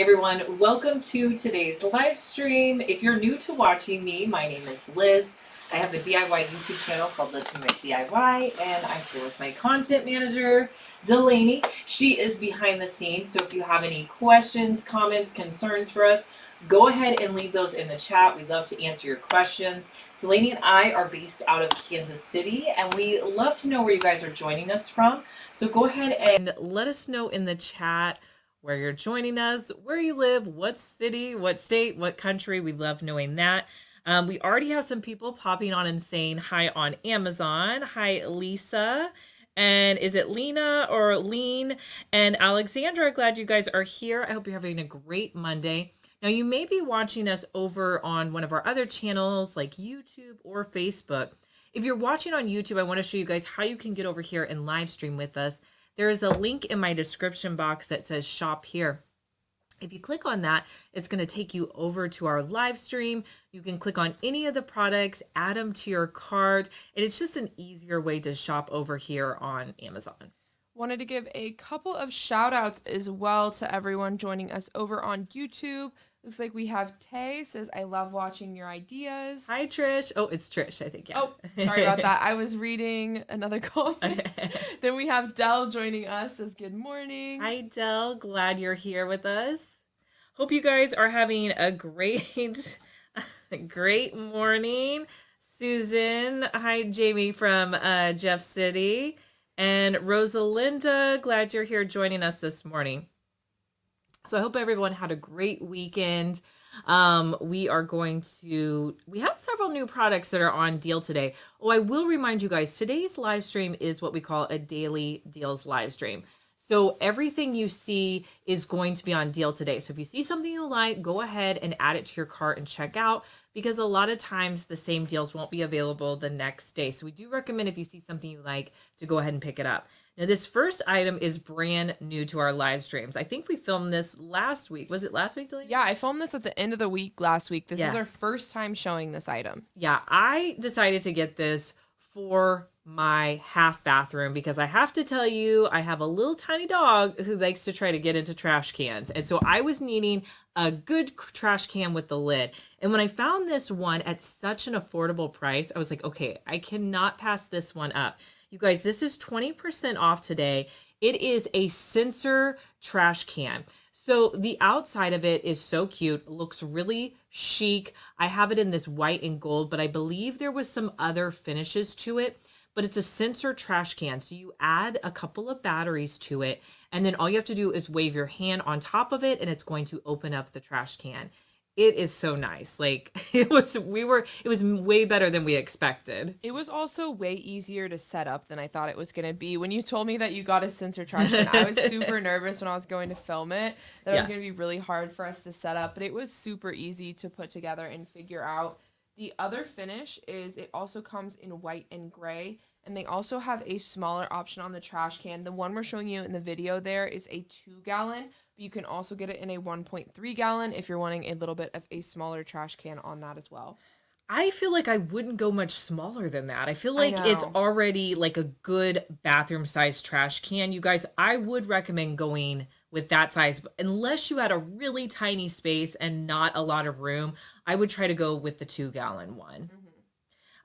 Everyone, welcome to today's live stream. If you're new to watching me, my name is Liz. I have a DIY YouTube channel called Liz Make DIY, and I'm here with my content manager, Delaney. She is behind the scenes, so if you have any questions, comments, concerns for us, go ahead and leave those in the chat. We'd love to answer your questions. Delaney and I are based out of Kansas City, and we love to know where you guys are joining us from. So go ahead and let us know in the chat where you're joining us, where you live, what city, what state, what country. We love knowing that. Um, we already have some people popping on and saying hi on Amazon. Hi, Lisa. And is it Lena or Lean? And Alexandra, glad you guys are here. I hope you're having a great Monday. Now, you may be watching us over on one of our other channels like YouTube or Facebook. If you're watching on YouTube, I want to show you guys how you can get over here and live stream with us. There is a link in my description box that says shop here. If you click on that, it's going to take you over to our live stream. You can click on any of the products, add them to your cart, and it's just an easier way to shop over here on Amazon. Wanted to give a couple of shout outs as well to everyone joining us over on YouTube. Looks like we have Tay says, I love watching your ideas. Hi, Trish. Oh, it's Trish, I think. Yeah. Oh, sorry about that. I was reading another comment. then we have Dell joining us. Says, Good morning. Hi, Dell. Glad you're here with us. Hope you guys are having a great, great morning. Susan. Hi, Jamie from uh, Jeff City. And Rosalinda, glad you're here joining us this morning. So I hope everyone had a great weekend. Um, we are going to, we have several new products that are on deal today. Oh, I will remind you guys today's live stream is what we call a daily deals live stream. So everything you see is going to be on deal today. So if you see something you like, go ahead and add it to your cart and check out because a lot of times the same deals won't be available the next day. So we do recommend if you see something you like to go ahead and pick it up. Now, this first item is brand new to our live streams. I think we filmed this last week. Was it last week, Delaney? Yeah, I filmed this at the end of the week last week. This yeah. is our first time showing this item. Yeah, I decided to get this for my half bathroom because I have to tell you, I have a little tiny dog who likes to try to get into trash cans. And so I was needing a good trash can with the lid. And when I found this one at such an affordable price, I was like, okay, I cannot pass this one up. You guys, this is 20% off today. It is a sensor trash can. So the outside of it is so cute, looks really chic. I have it in this white and gold, but I believe there was some other finishes to it but it's a sensor trash can. So you add a couple of batteries to it, and then all you have to do is wave your hand on top of it, and it's going to open up the trash can. It is so nice. Like it was, we were, it was way better than we expected. It was also way easier to set up than I thought it was going to be. When you told me that you got a sensor trash can, I was super nervous when I was going to film it that yeah. it was going to be really hard for us to set up, but it was super easy to put together and figure out the other finish is it also comes in white and gray. And they also have a smaller option on the trash can. The one we're showing you in the video there is a two gallon, but you can also get it in a 1.3 gallon if you're wanting a little bit of a smaller trash can on that as well. I feel like I wouldn't go much smaller than that. I feel like I it's already like a good bathroom size trash can. You guys, I would recommend going with that size unless you had a really tiny space and not a lot of room i would try to go with the two gallon one.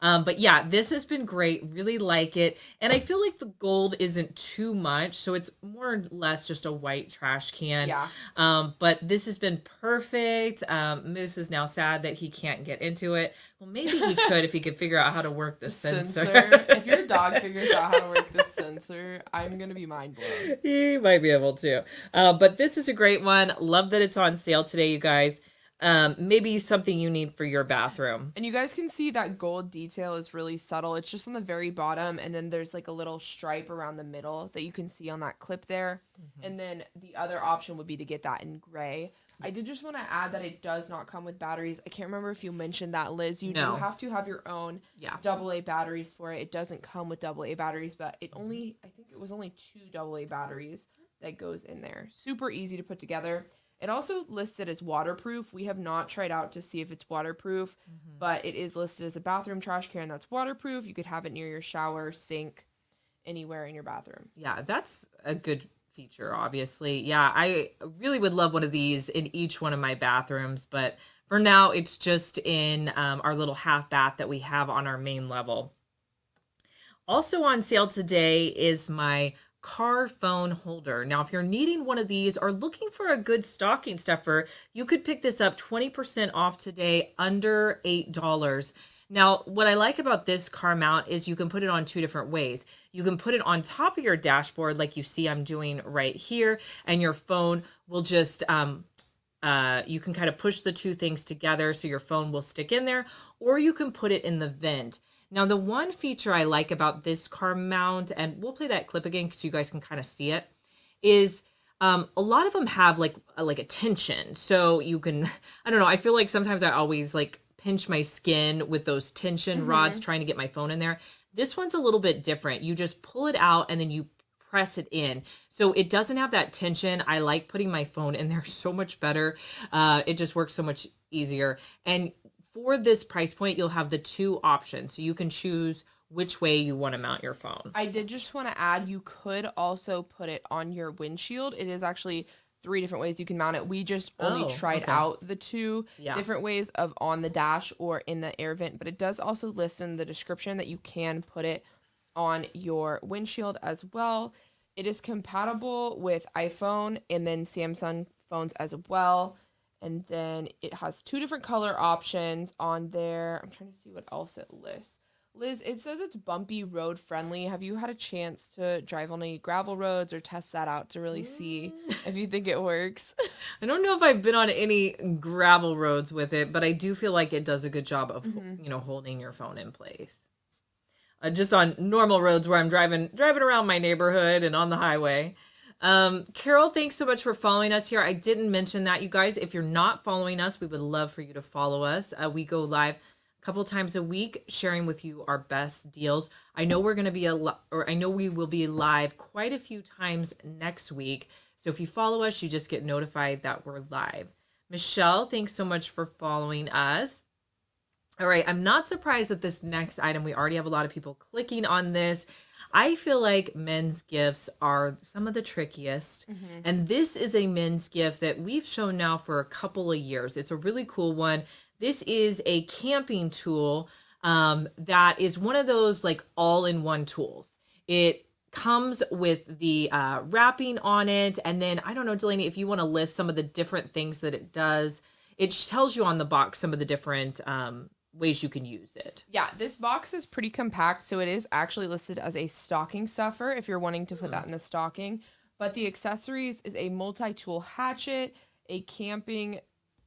Um, but yeah, this has been great. Really like it. And I feel like the gold isn't too much. So it's more or less just a white trash can. Yeah. Um, but this has been perfect. Um, Moose is now sad that he can't get into it. Well, maybe he could if he could figure out how to work the, sensor. sensor. if your dog figures out how to work the sensor, I'm going to be mind blown. He might be able to. Uh, but this is a great one. Love that it's on sale today, you guys um, maybe something you need for your bathroom. And you guys can see that gold detail is really subtle. It's just on the very bottom, and then there's like a little stripe around the middle that you can see on that clip there. Mm-hmm. And then the other option would be to get that in gray. I did just want to add that it does not come with batteries. I can't remember if you mentioned that, Liz. You no. do have to have your own yeah. double A batteries for it. It doesn't come with double A batteries, but it only I think it was only two double A batteries that goes in there. Super easy to put together. It also listed as waterproof. We have not tried out to see if it's waterproof, mm-hmm. but it is listed as a bathroom trash can that's waterproof. You could have it near your shower, sink, anywhere in your bathroom. Yeah, that's a good feature, obviously. Yeah, I really would love one of these in each one of my bathrooms, but for now, it's just in um, our little half bath that we have on our main level. Also on sale today is my car phone holder. Now, if you're needing one of these or looking for a good stocking stuffer, you could pick this up 20% off today, under $8. Now, what I like about this car mount is you can put it on two different ways. You can put it on top of your dashboard, like you see I'm doing right here, and your phone will just, um, uh, you can kind of push the two things together so your phone will stick in there, or you can put it in the vent. Now, the one feature I like about this car mount, and we'll play that clip again so you guys can kind of see it, is um, a lot of them have like a, like a tension. So you can, I don't know, I feel like sometimes I always like pinch my skin with those tension mm-hmm. rods trying to get my phone in there. This one's a little bit different. You just pull it out and then you press it in. So it doesn't have that tension. I like putting my phone in there so much better. Uh, it just works so much easier. And for this price point, you'll have the two options. So you can choose which way you want to mount your phone. I did just want to add you could also put it on your windshield. It is actually three different ways you can mount it. We just only oh, tried okay. out the two yeah. different ways of on the dash or in the air vent, but it does also list in the description that you can put it on your windshield as well. It is compatible with iPhone and then Samsung phones as well. And then it has two different color options on there. I'm trying to see what else it lists. Liz, it says it's bumpy road friendly. Have you had a chance to drive on any gravel roads or test that out to really see mm. if you think it works? I don't know if I've been on any gravel roads with it, but I do feel like it does a good job of mm-hmm. you know holding your phone in place. Uh, just on normal roads where I'm driving driving around my neighborhood and on the highway. Um, Carol, thanks so much for following us here. I didn't mention that, you guys. If you're not following us, we would love for you to follow us. Uh, we go live a couple times a week sharing with you our best deals. I know we're going to be a or I know we will be live quite a few times next week. So if you follow us, you just get notified that we're live. Michelle, thanks so much for following us. All right, I'm not surprised that this next item we already have a lot of people clicking on this. I feel like men's gifts are some of the trickiest. Mm-hmm. And this is a men's gift that we've shown now for a couple of years. It's a really cool one. This is a camping tool um, that is one of those like all in one tools. It comes with the uh, wrapping on it. And then I don't know, Delaney, if you want to list some of the different things that it does, it tells you on the box some of the different um, ways you can use it. Yeah, this box is pretty compact. So it is actually listed as a stocking stuffer if you're wanting to put that in a stocking. But the accessories is a multi tool hatchet, a camping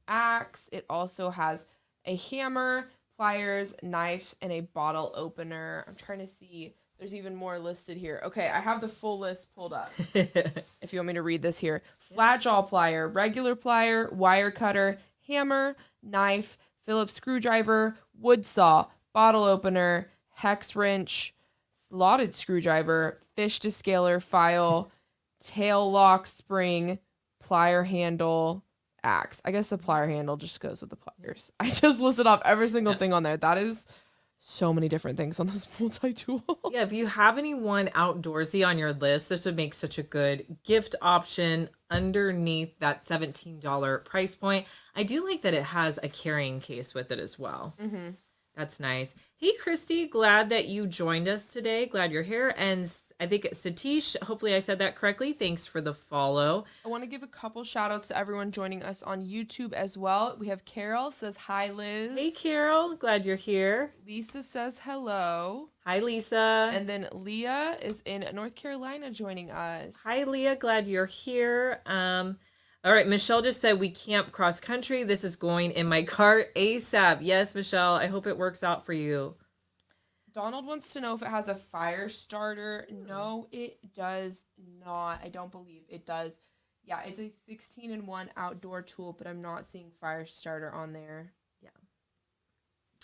axe. It also has a hammer, pliers, knife, and a bottle opener. I'm trying to see. There's even more listed here. Okay, I have the full list pulled up. if you want me to read this here flat jaw plier, regular plier, wire cutter, hammer, knife, Phillips screwdriver, wood saw, bottle opener, hex wrench, slotted screwdriver, fish descaler, file, tail lock spring, plier handle, axe. I guess the plier handle just goes with the pliers. I just listed off every single thing on there. That is so many different things on this multi tool. yeah, if you have anyone outdoorsy on your list, this would make such a good gift option underneath that $17 price point. I do like that it has a carrying case with it as well. Mm-hmm. That's nice. Hey, Christy, glad that you joined us today. Glad you're here. And I think it's Satish, hopefully I said that correctly. Thanks for the follow. I want to give a couple shout outs to everyone joining us on YouTube as well. We have Carol says, Hi, Liz. Hey, Carol. Glad you're here. Lisa says, Hello. Hi, Lisa. And then Leah is in North Carolina joining us. Hi, Leah. Glad you're here. Um, all right, Michelle just said we camp cross country. This is going in my car ASAP. Yes, Michelle, I hope it works out for you. Donald wants to know if it has a fire starter. Hmm. No, it does not. I don't believe it does. Yeah, it's a 16 in 1 outdoor tool, but I'm not seeing fire starter on there. Yeah.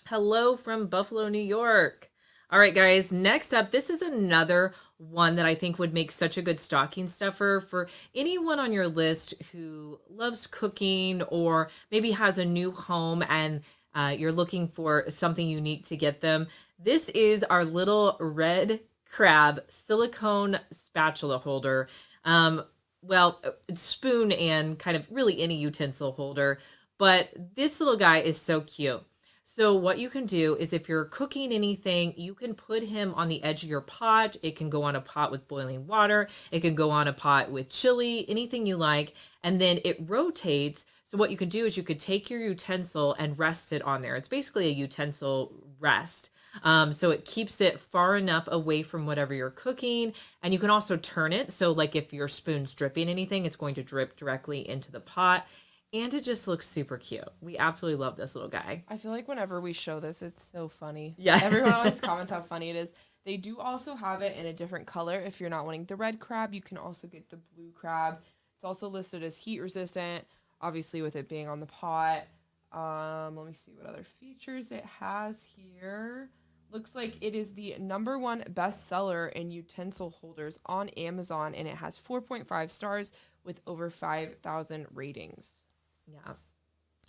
Hello from Buffalo, New York. All right, guys, next up, this is another one that I think would make such a good stocking stuffer for anyone on your list who loves cooking or maybe has a new home and uh, you're looking for something unique to get them. This is our little red crab silicone spatula holder. Um, well, spoon and kind of really any utensil holder. But this little guy is so cute. So what you can do is if you're cooking anything, you can put him on the edge of your pot. It can go on a pot with boiling water. It can go on a pot with chili, anything you like. And then it rotates. So what you could do is you could take your utensil and rest it on there. It's basically a utensil rest. Um, so it keeps it far enough away from whatever you're cooking. And you can also turn it. So like if your spoon's dripping anything, it's going to drip directly into the pot and it just looks super cute. We absolutely love this little guy. I feel like whenever we show this, it's so funny. Yeah. Everyone always comments how funny it is. They do also have it in a different color. If you're not wanting the red crab, you can also get the blue crab. It's also listed as heat resistant, obviously with it being on the pot. Um, let me see what other features it has here. Looks like it is the number one bestseller in utensil holders on Amazon, and it has 4.5 stars with over 5,000 ratings. Yeah.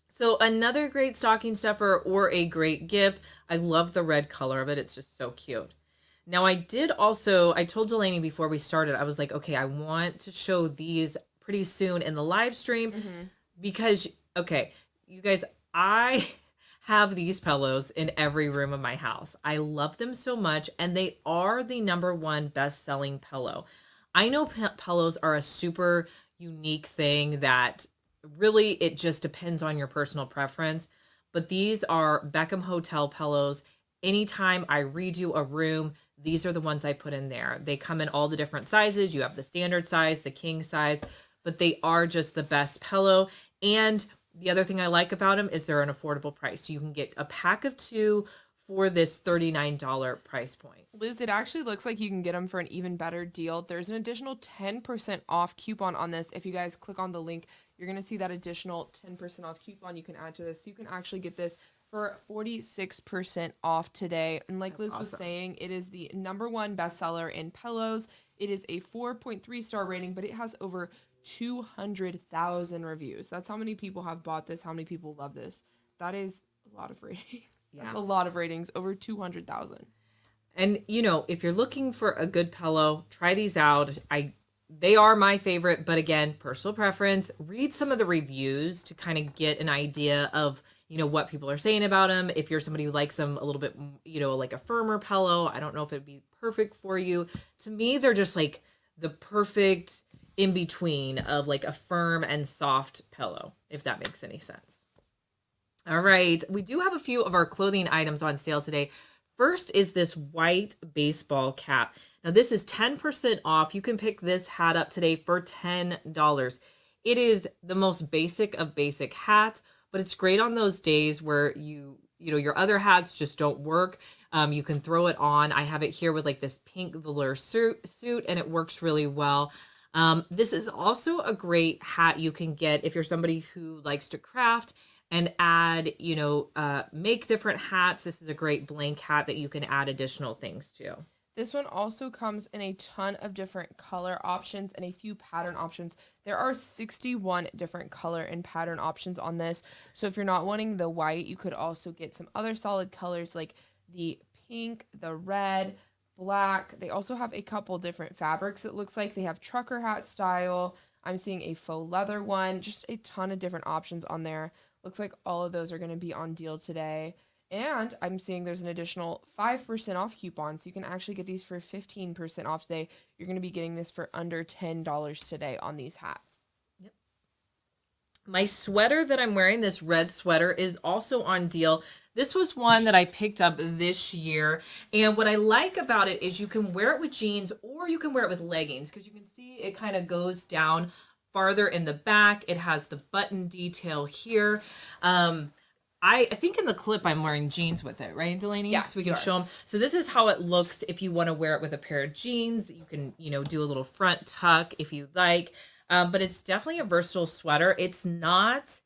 So another great stocking stuffer or a great gift. I love the red color of it. It's just so cute. Now I did also I told Delaney before we started, I was like, okay, I want to show these pretty soon in the live stream Mm-hmm. Because okay, you guys, I have these pillows in every room of my house. I love them so much and they are the number one best-selling pillow. I know pillows are a super unique thing that really it just depends on your personal preference but these are beckham hotel pillows anytime i redo a room these are the ones i put in there they come in all the different sizes you have the standard size the king size but they are just the best pillow and the other thing i like about them is they're an affordable price so you can get a pack of two for this $39 price point Liz, it actually looks like you can get them for an even better deal. There's an additional 10% off coupon on this. If you guys click on the link, you're going to see that additional 10% off coupon you can add to this. So you can actually get this for 46% off today. And like Liz was awesome. saying, it is the number one bestseller in pillows. It is a 4.3 star rating, but it has over 200,000 reviews. That's how many people have bought this, how many people love this. That is a lot of ratings. That's Yeah. a lot of ratings, over 200,000. And you know, if you're looking for a good pillow, try these out. I they are my favorite, but again, personal preference. Read some of the reviews to kind of get an idea of, you know, what people are saying about them. If you're somebody who likes them a little bit, you know, like a firmer pillow, I don't know if it'd be perfect for you. To me, they're just like the perfect in between of like a firm and soft pillow, if that makes any sense. All right, we do have a few of our clothing items on sale today. First is this white baseball cap. Now, this is 10% off. You can pick this hat up today for $10. It is the most basic of basic hats, but it's great on those days where you, you know, your other hats just don't work. Um, you can throw it on. I have it here with like this pink velour suit, suit and it works really well. Um, this is also a great hat you can get if you're somebody who likes to craft and add, you know, uh, make different hats. This is a great blank hat that you can add additional things to. This one also comes in a ton of different color options and a few pattern options. There are 61 different color and pattern options on this. So if you're not wanting the white, you could also get some other solid colors like the pink, the red, black. They also have a couple different fabrics it looks like. They have trucker hat style. I'm seeing a faux leather one, just a ton of different options on there. Looks like all of those are going to be on deal today. And I'm seeing there's an additional 5% off coupon. So you can actually get these for 15% off today. You're going to be getting this for under $10 today on these hats. My sweater that I'm wearing, this red sweater, is also on deal. This was one that I picked up this year. And what I like about it is you can wear it with jeans or you can wear it with leggings because you can see it kind of goes down farther in the back. It has the button detail here. Um, I, I think in the clip I'm wearing jeans with it, right, Delaney? Yeah, So we can show them. So this is how it looks if you want to wear it with a pair of jeans. You can, you know, do a little front tuck if you like. Um, but it's definitely a versatile sweater. It's not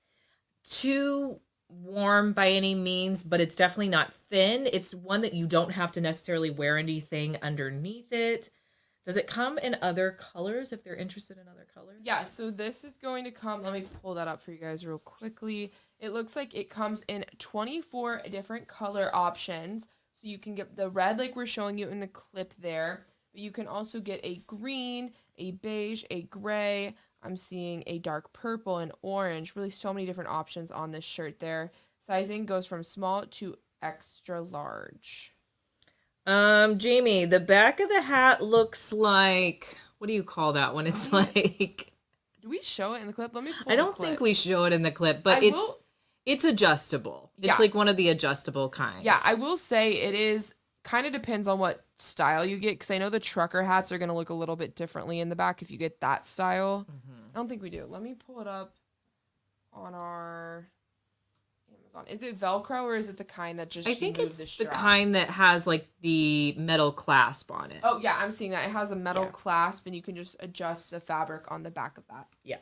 too warm by any means, but it's definitely not thin. It's one that you don't have to necessarily wear anything underneath it. Does it come in other colors if they're interested in other colors? Yeah, so this is going to come. Let me pull that up for you guys real quickly. It looks like it comes in 24 different color options. So you can get the red, like we're showing you in the clip there. But you can also get a green, a beige, a gray. I'm seeing a dark purple and orange. Really, so many different options on this shirt there. Sizing goes from small to extra large. Um, Jamie, the back of the hat looks like what do you call that when it's like Do we show it in the clip? Let me pull I don't think we show it in the clip, but I it's will- it's adjustable. It's Yeah. like one of the adjustable kinds. Yeah, I will say it is kind of depends on what style you get because I know the trucker hats are going to look a little bit differently in the back if you get that style. Mm-hmm. I don't think we do. Let me pull it up on our Amazon. Is it Velcro or is it the kind that just I think it's the, straps? kind that has like the metal clasp on it. Oh yeah, I'm seeing that. It has a metal Yeah. clasp and you can just adjust the fabric on the back of that. Yeah.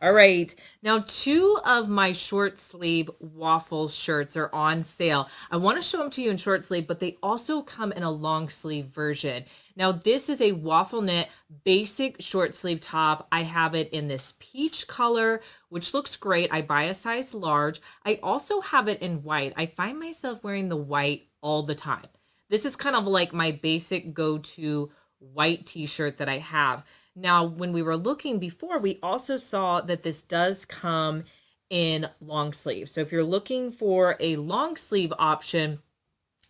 All right. Now, two of my short sleeve waffle shirts are on sale. I want to show them to you in short sleeve, but they also come in a long sleeve version. Now, this is a waffle knit basic short sleeve top. I have it in this peach color, which looks great. I buy a size large. I also have it in white. I find myself wearing the white all the time. This is kind of like my basic go to white t shirt that I have. Now, when we were looking before, we also saw that this does come in long sleeve. So if you're looking for a long sleeve option,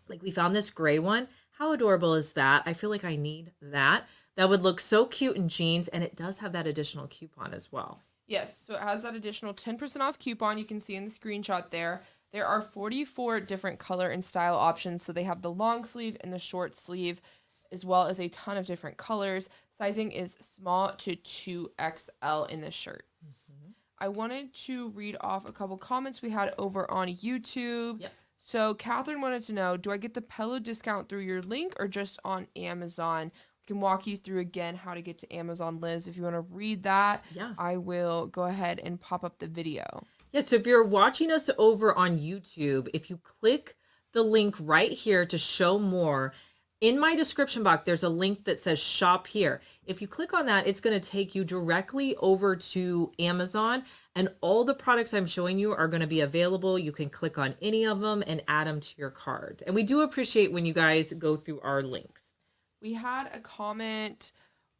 like we found this gray one, how adorable is that? I feel like I need that. That would look so cute in jeans, and it does have that additional coupon as well. Yes, so it has that additional 10% off coupon you can see in the screenshot there. There are 44 different color and style options. So they have the long sleeve and the short sleeve, as well as a ton of different colors. Sizing is small to 2XL in this shirt. Mm-hmm. I wanted to read off a couple comments we had over on YouTube. Yep. So Catherine wanted to know, do I get the pillow discount through your link or just on Amazon? We can walk you through again how to get to Amazon, Liz. If you want to read that, Yeah. I will go ahead and pop up the video. Yeah, so if you're watching us over on YouTube, if you click the link right here to show more, in my description box, there's a link that says shop here. If you click on that, it's going to take you directly over to Amazon, and all the products I'm showing you are going to be available. You can click on any of them and add them to your cart. And we do appreciate when you guys go through our links. We had a comment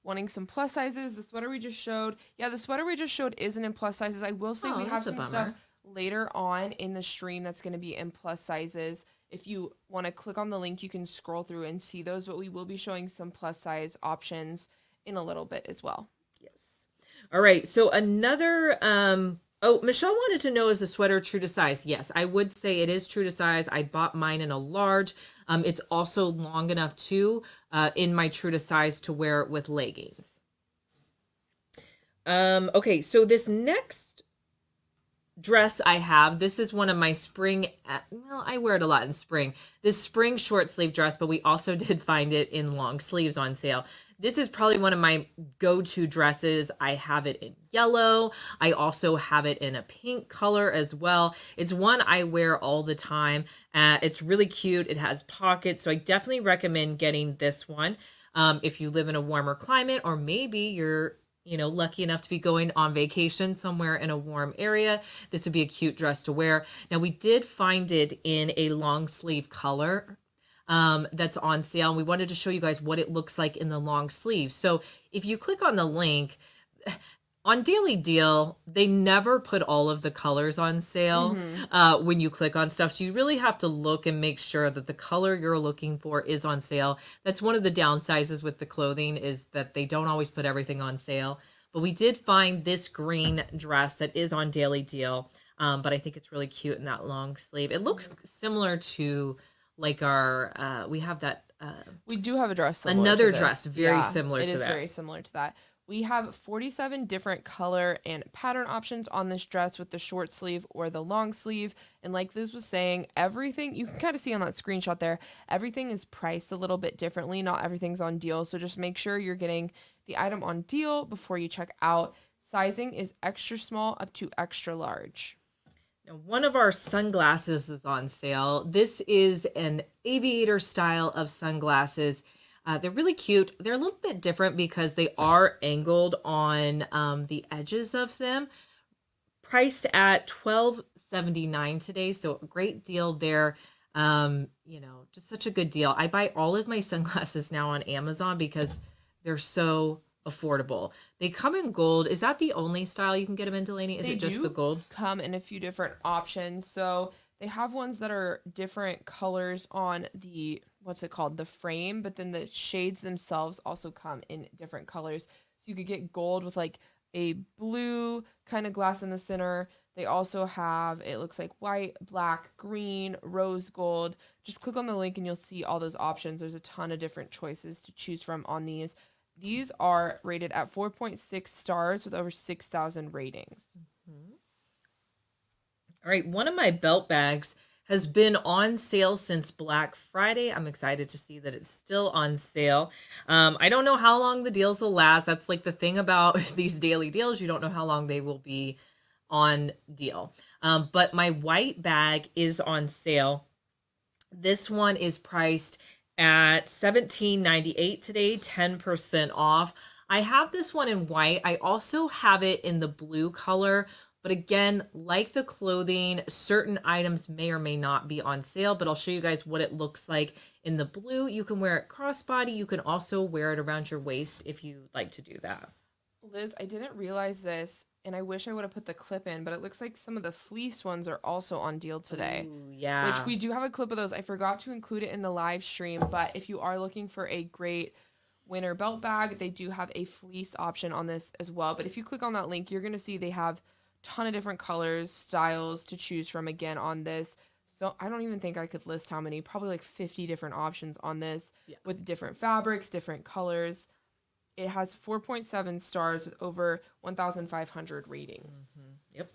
wanting some plus sizes. The sweater we just showed, yeah, the sweater we just showed isn't in plus sizes. I will say Oh, we have some stuff later on in the stream that's going to be in plus sizes. If you want to click on the link, you can scroll through and see those, but we will be showing some plus size options in a little bit as well. Yes. All right. So another um oh, Michelle wanted to know is the sweater true to size? Yes, I would say it is true to size. I bought mine in a large. Um it's also long enough too uh in my true to size to wear it with leggings. Um okay, so this next dress I have. This is one of my spring. uh, Well, I wear it a lot in spring. This spring short sleeve dress, but we also did find it in long sleeves on sale. This is probably one of my go to dresses. I have it in yellow. I also have it in a pink color as well. It's one I wear all the time. Uh, it's really cute. It has pockets. So I definitely recommend getting this one um, if you live in a warmer climate or maybe you're you know, lucky enough to be going on vacation somewhere in a warm area, this would be a cute dress to wear. Now, we did find it in a long sleeve color um, that's on sale. And we wanted to show you guys what it looks like in the long sleeve. So if you click on the link, on Daily Deal, they never put all of the colors on sale uh, when you click on stuff. So you really have to look and make sure that the color you're looking for is on sale. That's one of the downsizes with the clothing is that they don't always put everything on sale. But we did find this green dress that is on Daily Deal. Um, but I think it's really cute in that long sleeve. It looks similar to like our uh, we have that uh, We do have a dress. Another dress very similar It to is that. very similar to that. We have 47 different color and pattern options on this dress with the short sleeve or the long sleeve. And like Liz was saying, everything you can kind of see on that screenshot there, everything is priced a little bit differently. Not everything's on deal. So just make sure you're getting the item on deal before you check out. Sizing is extra small up to extra large. Now, one of our sunglasses is on sale. This is an aviator style of sunglasses. Uh, they're really cute. They're a little bit different because they are angled on um, the edges of them. Priced at twelve seventy nine today, so a great deal there. Um, you know, just such a good deal. I buy all of my sunglasses now on Amazon because they're so affordable. They come in gold. Is that the only style you can get them in, Delaney? Is They it just the gold? come in a few different options. So they have ones that are different colors on the what's it called the frame, but then the shades themselves also come in different colors. So you could get gold with like a blue kind of glass in the center. They also have it looks like white, black, green, rose gold. Just click on the link and you'll see all those options. There's a ton of different choices to choose from on these. These are rated at 4.6 stars with over 6,000 ratings. Mm-hmm. All right, one of my belt bags has been on sale since Black Friday. I'm excited to see that it's still on sale. Um, I don't know how long the deals will last. That's like the thing about these daily deals. You don't know how long they will be on deal. Um, but my white bag is on sale. This one is priced at $17.98 today, 10% off. I have this one in white. I also have it in the blue color. But again, like the clothing, certain items may or may not be on sale, but I'll show you guys what it looks like in the blue. You can wear it crossbody. You can also wear it around your waist if you like to do that. Liz, I didn't realize this, and I wish I would have put the clip in, but it looks like some of the fleece ones are also on deal today. Ooh, yeah. Which we do have a clip of those. I forgot to include it in the live stream, but if you are looking for a great winter belt bag, they do have a fleece option on this as well. But if you click on that link, you're going to see they have ton of different colors, styles to choose from again on this. So I don't even think I could list how many, probably like 50 different options on this Yeah. with different fabrics, different colors. It has 4.7 stars with over 1,500 ratings. Mm-hmm. Yep.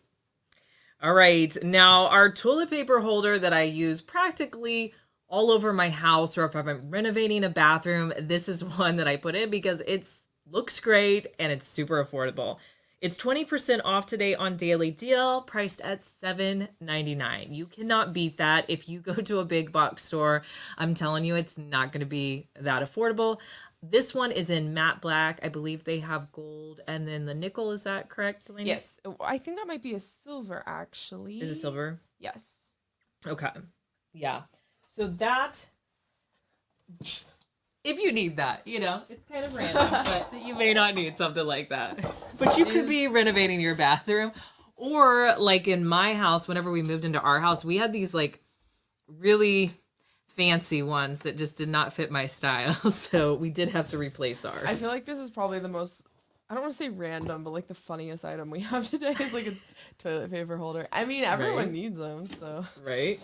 All right. Now, our toilet paper holder that I use practically all over my house, or if I'm renovating a bathroom, this is one that I put in because it's looks great and it's super affordable. It's 20% off today on Daily Deal, priced at $7.99. You cannot beat that if you go to a big box store. I'm telling you, it's not going to be that affordable. This one is in matte black. I believe they have gold and then the nickel. Is that correct, Delaney? Yes, oh, I think that might be a silver actually. Is it silver? Yes. Okay. Yeah. So that if you need that, you know, it's kind of random, but you may not need something like that. But you could be renovating your bathroom or like in my house whenever we moved into our house, we had these like really fancy ones that just did not fit my style. So we did have to replace ours. I feel like this is probably the most I don't want to say random, but like the funniest item we have today is like a toilet paper holder. I mean, everyone Right. needs them, so right?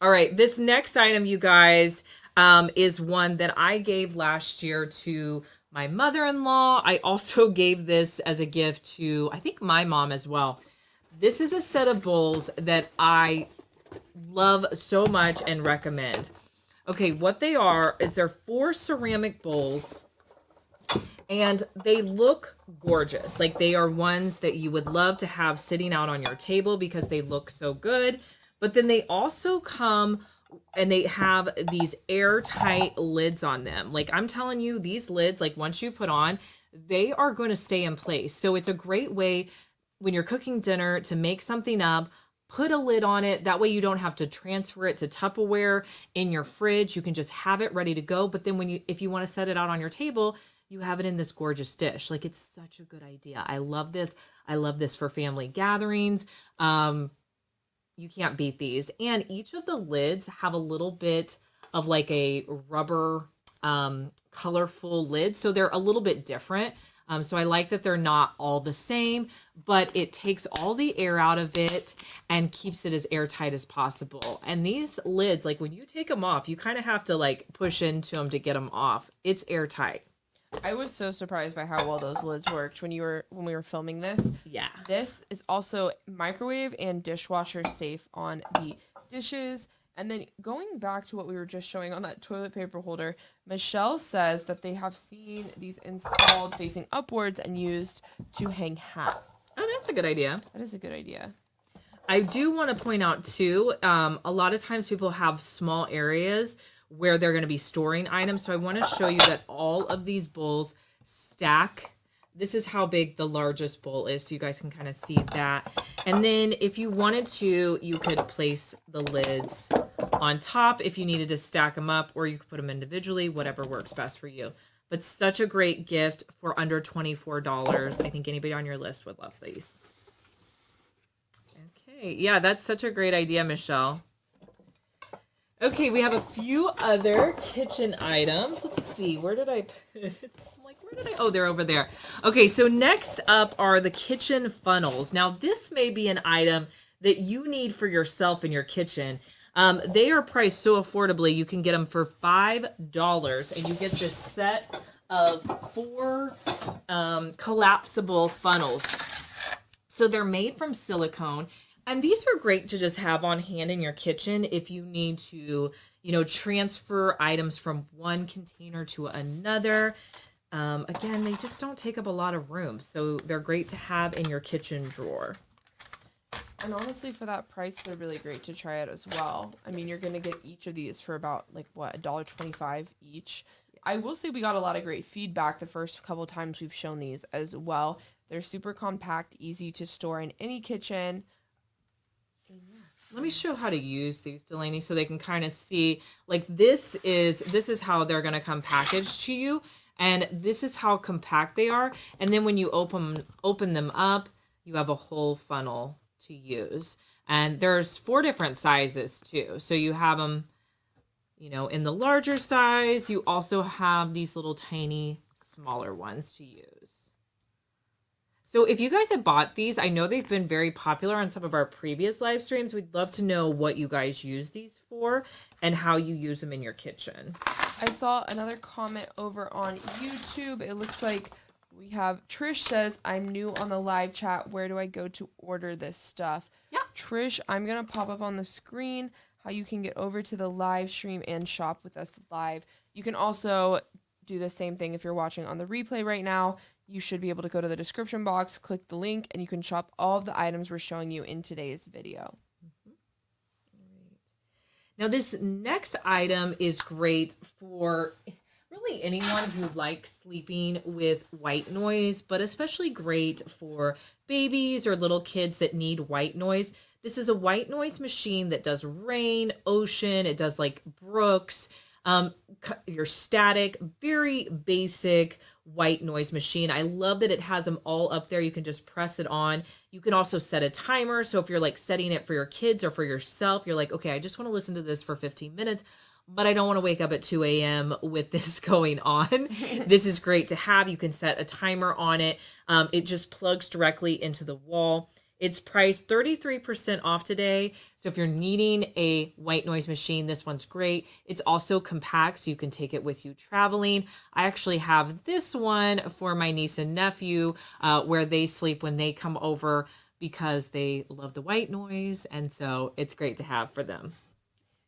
All right, this next item, you guys, um, is one that I gave last year to my mother in law. I also gave this as a gift to, I think, my mom as well. This is a set of bowls that I love so much and recommend. Okay, what they are is they're four ceramic bowls and they look gorgeous. Like they are ones that you would love to have sitting out on your table because they look so good. But then they also come and they have these airtight lids on them. Like I'm telling you, these lids, like once you put on, they are going to stay in place. So it's a great way when you're cooking dinner to make something up, put a lid on it. That way you don't have to transfer it to Tupperware in your fridge. You can just have it ready to go. But then when you if you want to set it out on your table, you have it in this gorgeous dish. Like it's such a good idea. I love this. I love this for family gatherings. Um you can't beat these. And each of the lids have a little bit of like a rubber um colorful lid. So they're a little bit different. Um, so I like that they're not all the same, but it takes all the air out of it and keeps it as airtight as possible. And these lids, like when you take them off, you kind of have to like push into them to get them off. It's airtight. I was so surprised by how well those lids worked when you were when we were filming this. Yeah. This is also microwave and dishwasher safe on the dishes. And then going back to what we were just showing on that toilet paper holder, Michelle says that they have seen these installed facing upwards and used to hang hats. Oh, that's a good idea. That is a good idea. I do want to point out too, um, a lot of times people have small areas where they're going to be storing items. So I want to show you that all of these bowls stack. This is how big the largest bowl is, so you guys can kind of see that. And then if you wanted to, you could place the lids on top if you needed to stack them up, or you could put them individually, whatever works best for you. but such a great gift for under $24. I think anybody on your list would love these. Okay, yeah, that's such a great idea, Michelle. Okay, we have a few other kitchen items. Let's see, where did I put? I'm like, where did I? Oh, they're over there. Okay, so next up are the kitchen funnels. Now, this may be an item that you need for yourself in your kitchen. Um, they are priced so affordably. You can get them for five dollars, and you get this set of four um, collapsible funnels. So they're made from silicone and these are great to just have on hand in your kitchen if you need to, you know, transfer items from one container to another. Um, again, they just don't take up a lot of room. So they're great to have in your kitchen drawer. And honestly, for that price, they're really great to try out as well. I mean, you're gonna get each of these for about like what a dollar twenty-five each. I will say we got a lot of great feedback the first couple times we've shown these as well. They're super compact, easy to store in any kitchen. Let me show how to use these, Delaney, so they can kind of see. Like this is this is how they're gonna come packaged to you, and this is how compact they are. And then when you open open them up, you have a whole funnel to use. And there's four different sizes too. So you have them, you know, in the larger size. You also have these little tiny smaller ones to use. So if you guys have bought these, I know they've been very popular on some of our previous live streams. We'd love to know what you guys use these for and how you use them in your kitchen. I saw another comment over on YouTube. It looks like we have Trish says, I'm new on the live chat. Where do I go to order this stuff? Yeah. Trish, I'm going to pop up on the screen how you can get over to the live stream and shop with us live. You can also do the same thing if you're watching on the replay right now you should be able to go to the description box, click the link, and you can shop all of the items we're showing you in today's video. Mm-hmm. Now, this next item is great for really anyone who likes sleeping with white noise, but especially great for babies or little kids that need white noise. This is a white noise machine that does rain, ocean, it does like brooks. Um, your static, very basic white noise machine. I love that it has them all up there. You can just press it on. You can also set a timer. So if you're like setting it for your kids or for yourself, you're like, okay, I just want to listen to this for 15 minutes but I don't want to wake up at 2 a.m. with this going on. this is great to have. You can set a timer on it. Um, it just plugs directly into the wall. It's priced 33% off today. So if you're needing a white noise machine, this one's great. It's also compact, so you can take it with you traveling. I actually have this one for my niece and nephew uh, where they sleep when they come over because they love the white noise. And so it's great to have for them.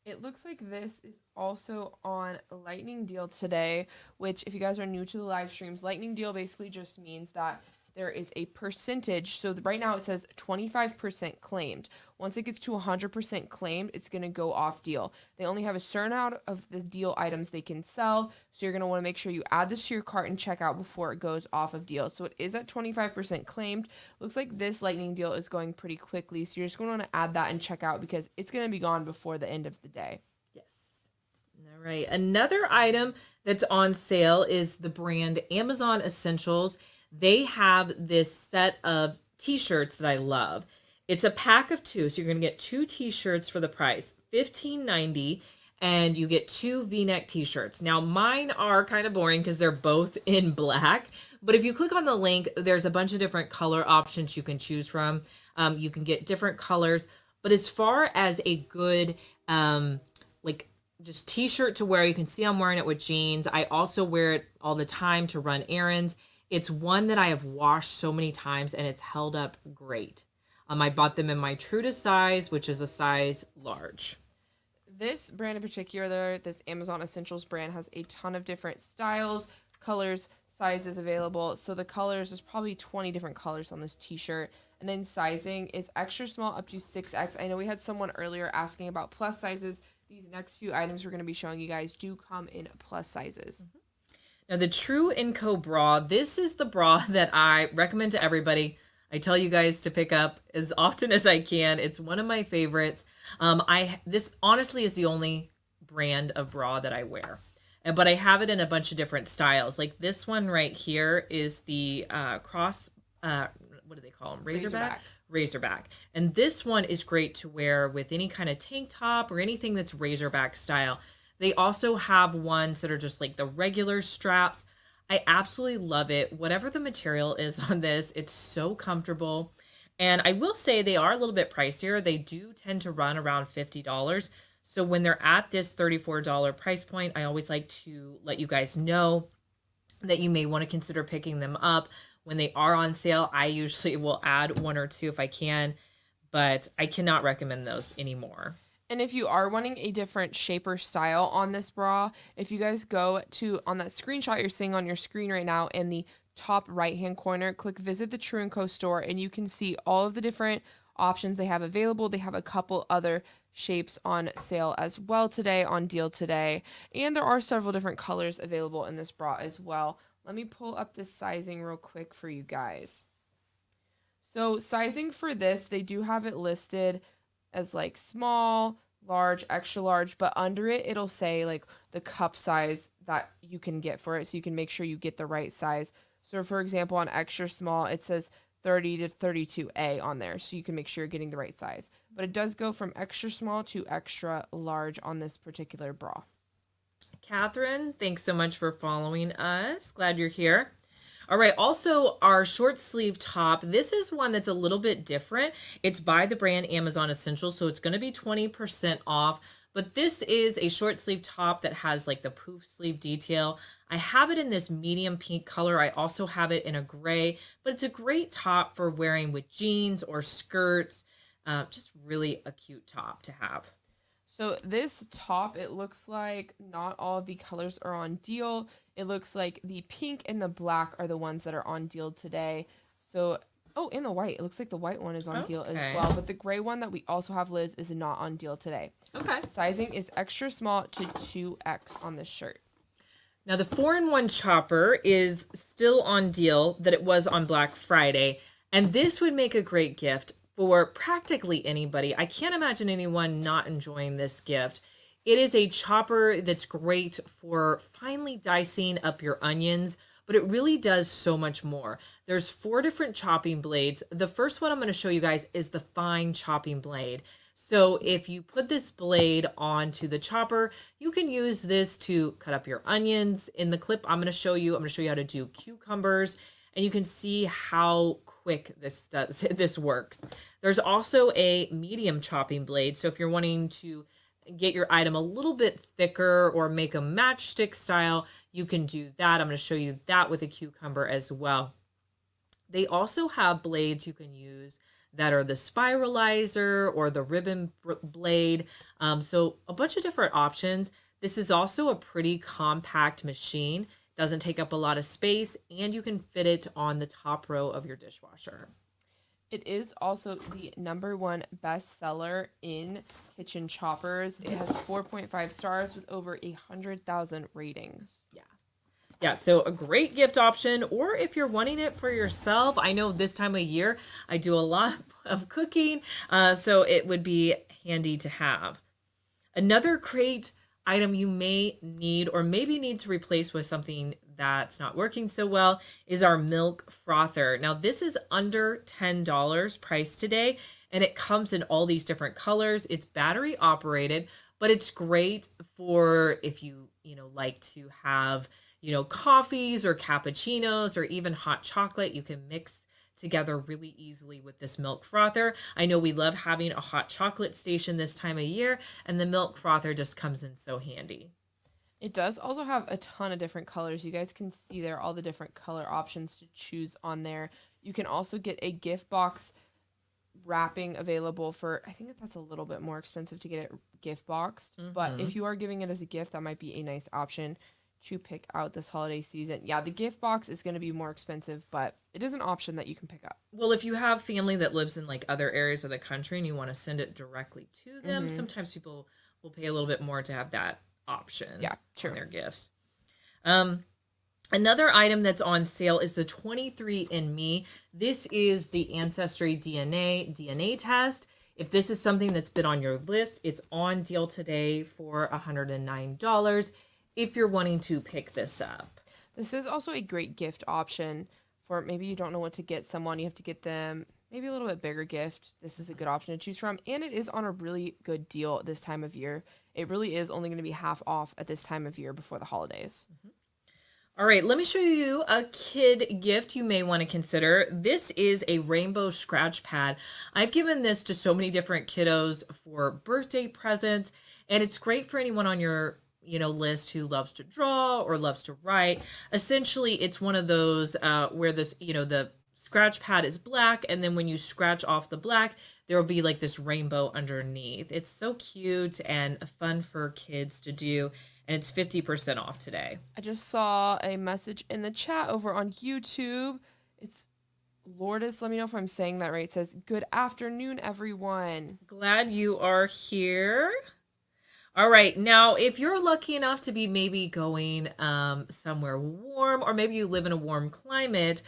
It looks like this is also on Lightning Deal today, which, if you guys are new to the live streams, Lightning Deal basically just means that there is a percentage. So right now it says 25% claimed. Once it gets to 100% claimed, it's going to go off deal. They only have a certain amount of the deal items they can sell. So you're going to want to make sure you add this to your cart and check out before it goes off of deal. So it is at 25% claimed. Looks like this lightning deal is going pretty quickly. So you're just going to want to add that and check out because it's going to be gone before the end of the day. Yes. All right. Another item that's on sale is the brand Amazon Essentials they have this set of t-shirts that I love. It's a pack of two, so you're gonna get two t-shirts for the price, $15.90, and you get two v-neck t-shirts. Now mine are kind of boring because they're both in black, but if you click on the link, there's a bunch of different color options you can choose from. Um, you can get different colors, but as far as a good um, like just t-shirt to wear, you can see I'm wearing it with jeans. I also wear it all the time to run errands it's one that I have washed so many times and it's held up great. Um, I bought them in my true to size, which is a size large. This brand in particular, this Amazon Essentials brand, has a ton of different styles, colors, sizes available. So the colors, there's probably 20 different colors on this t-shirt. And then sizing is extra small up to 6X. I know we had someone earlier asking about plus sizes. These next few items we're going to be showing you guys do come in plus sizes. Mm-hmm. Now, the True & Co bra, this is the bra that I recommend to everybody. I tell you guys to pick up as often as I can. It's one of my favorites. Um, I this honestly is the only brand of bra that I wear. But I have it in a bunch of different styles. Like this one right here is the uh, cross. Uh, what do they call them? Razorback. Razorback. And this one is great to wear with any kind of tank top or anything that's Razorback style. They also have ones that are just like the regular straps. I absolutely love it. Whatever the material is on this, it's so comfortable. And I will say they are a little bit pricier. They do tend to run around $50. So when they're at this $34 price point, I always like to let you guys know that you may want to consider picking them up. When they are on sale, I usually will add one or two if I can, but I cannot recommend those anymore. And if you are wanting a different shape or style on this bra, if you guys go to on that screenshot you're seeing on your screen right now in the top right hand corner, click visit the True & Co store and you can see all of the different options they have available. They have a couple other shapes on sale as well today on deal today. And there are several different colors available in this bra as well. Let me pull up this sizing real quick for you guys. So sizing for this, they do have it listed as like small, large, extra large, but under it it'll say like the cup size that you can get for it so you can make sure you get the right size. So for example, on extra small, it says 30 to 32A on there so you can make sure you're getting the right size. But it does go from extra small to extra large on this particular bra. Catherine, thanks so much for following us. Glad you're here. All right, also our short sleeve top. This is one that's a little bit different. It's by the brand Amazon Essentials, so it's going to be 20% off. But this is a short sleeve top that has like the poof sleeve detail. I have it in this medium pink color. I also have it in a gray, but it's a great top for wearing with jeans or skirts. Uh, just really a cute top to have. So this top, it looks like not all of the colors are on deal. It looks like the pink and the black are the ones that are on deal today. So, oh, and the white. It looks like the white one is on deal as well. But the gray one that we also have, Liz, is not on deal today. Okay. Sizing is extra small to 2X on this shirt. Now the four in one chopper is still on deal that it was on Black Friday, and this would make a great gift for practically anybody. I can't imagine anyone not enjoying this gift. It is a chopper that's great for finely dicing up your onions, but it really does so much more. There's four different chopping blades. The first one I'm going to show you guys is the fine chopping blade. So if you put this blade onto the chopper, you can use this to cut up your onions. In the clip I'm going to show you, I'm going to show you how to do cucumbers and you can see how quick this does this works. There's also a medium chopping blade. So if you're wanting to get your item a little bit thicker or make a matchstick style, you can do that. I'm going to show you that with a cucumber as well. They also have blades you can use that are the spiralizer or the ribbon blade. Um, so a bunch of different options. This is also a pretty compact machine. Doesn't take up a lot of space, and you can fit it on the top row of your dishwasher. It is also the number one bestseller in kitchen choppers. It has 4.5 stars with over a hundred thousand ratings. Yeah. Yeah, so a great gift option, or if you're wanting it for yourself, I know this time of year I do a lot of cooking, uh, so it would be handy to have. Another great item you may need or maybe need to replace with something that's not working so well is our milk frother. Now, this is under $10 price today, and it comes in all these different colors. It's battery operated, but it's great for if you, you know, like to have, you know, coffees or cappuccinos or even hot chocolate. You can mix together really easily with this milk frother. I know we love having a hot chocolate station this time of year, and the milk frother just comes in so handy. It does also have a ton of different colors. You guys can see there all the different color options to choose on there. You can also get a gift box wrapping available for I think that that's a little bit more expensive to get it gift boxed, but if you are giving it as a gift, that might be a nice option to pick out this holiday season. Yeah, the gift box is going to be more expensive, but it is an option that you can pick up. Well, if you have family that lives in like other areas of the country and you want to send it directly to them, Mhm. sometimes people will pay a little bit more to have that option. Yeah, true. their gifts. Um, another item that's on sale is the 23andMe. This is the Ancestry DNA DNA test. If this is something that's been on your list, it's on deal today for $109. if you're wanting to pick this up. This is also a great gift option for maybe you don't know what to get someone. You have to get them maybe a little bit bigger gift. This is a good option to choose from. And it is on a really good deal this time of year. It really is only going to be half off at this time of year before the holidays. Mm-hmm. All right, let me show you a kid gift you may want to consider. This is a rainbow scratch pad. I've given this to so many different kiddos for birthday presents, and it's great for anyone on your you know list who loves to draw or loves to write. Essentially, it's one of those uh, where this you know the scratch pad is black, and then when you scratch off the black, there will be like this rainbow underneath. It's so cute and fun for kids to do and it's 50% off today. I just saw a message in the chat over on YouTube. It's Lourdes, let me know if I'm saying that right. It says, Good afternoon, everyone. Glad you are here. All right. Now, if you're lucky enough to be maybe going um, somewhere warm, or maybe you live in a warm climate,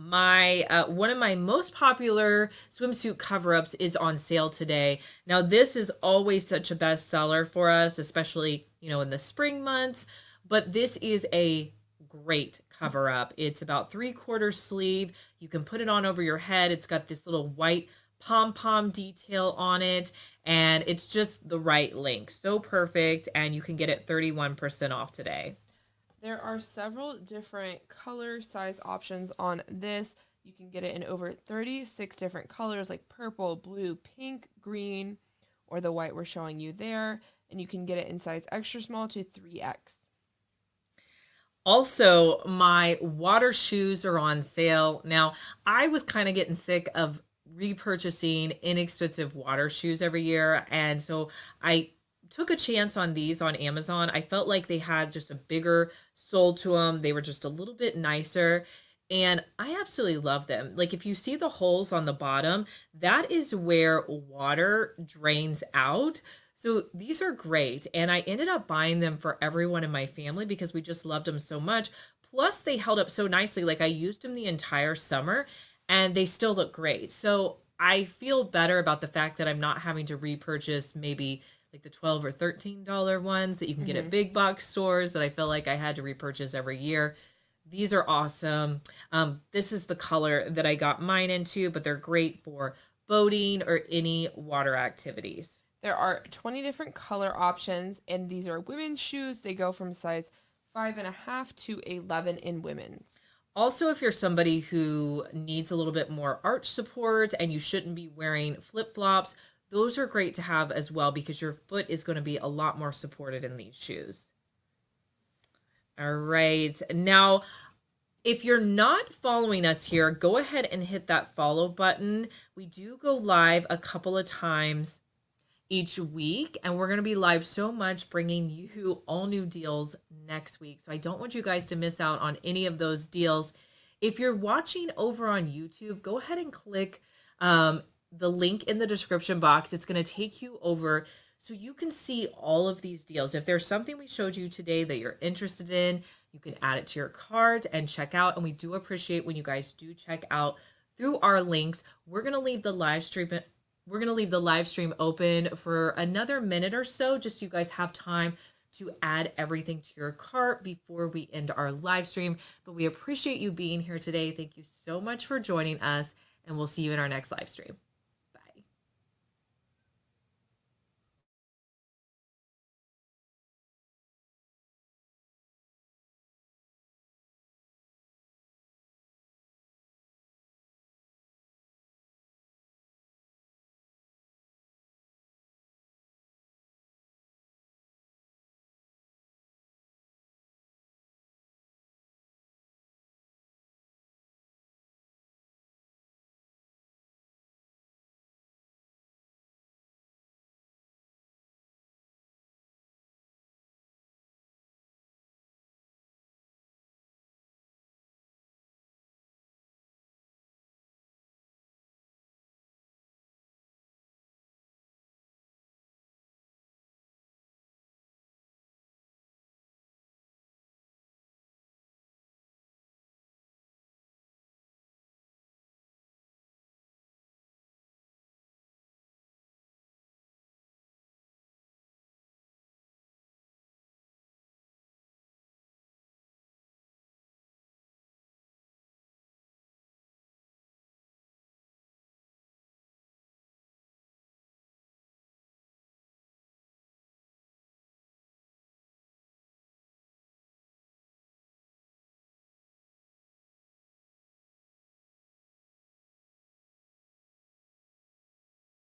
my uh, one of my most popular swimsuit cover-ups is on sale today. Now this is always such a bestseller for us especially you know in the spring months but this is a great cover up it's about three quarter sleeve. You can put it on over your head. It's got this little white pom pom detail on it and it's just the right length. So perfect and you can get it 31% off today there are several different color size options on this. You can get it in over 36 different colors like purple, blue, pink, green, or the white we're showing you there. And you can get it in size extra small to 3X. Also, my water shoes are on sale. Now, I was kind of getting sick of repurchasing inexpensive water shoes every year. And so I took a chance on these on Amazon. I felt like they had just a bigger sole to them. They were just a little bit nicer. And I absolutely love them. Like if you see the holes on the bottom, that is where water drains out. So these are great. And I ended up buying them for everyone in my family because we just loved them so much. Plus, they held up so nicely. Like I used them the entire summer and they still look great. So I feel better about the fact that I'm not having to repurchase maybe like the 12 or 13 dollar ones that you can get mm-hmm. at big box stores that I feel like I had to repurchase every year. These are awesome. Um, this is the color that I got mine into, but they're great for boating or any water activities. There are 20 different color options, and these are women's shoes. They go from size five and a half to 11 in women's. Also, if you're somebody who needs a little bit more arch support and you shouldn't be wearing flip flops, those are great to have as well because your foot is going to be a lot more supported in these shoes. All right. Now, if you're not following us here, go ahead and hit that follow button. We do go live a couple of times each week, and we're going to be live so much bringing you all new deals next week. So I don't want you guys to miss out on any of those deals. If you're watching over on YouTube, go ahead and click um, the link in the description box. It's going to take you over so you can see all of these deals. If there's something we showed you today that you're interested in, you can add it to your cart and check out. And we do appreciate when you guys do check out through our links. We're going to leave the live stream we're going to leave the live stream open for another minute or so just so you guys have time to add everything to your cart before we end our live stream. But we appreciate you being here today. Thank you so much for joining us, and we'll see you in our next live stream.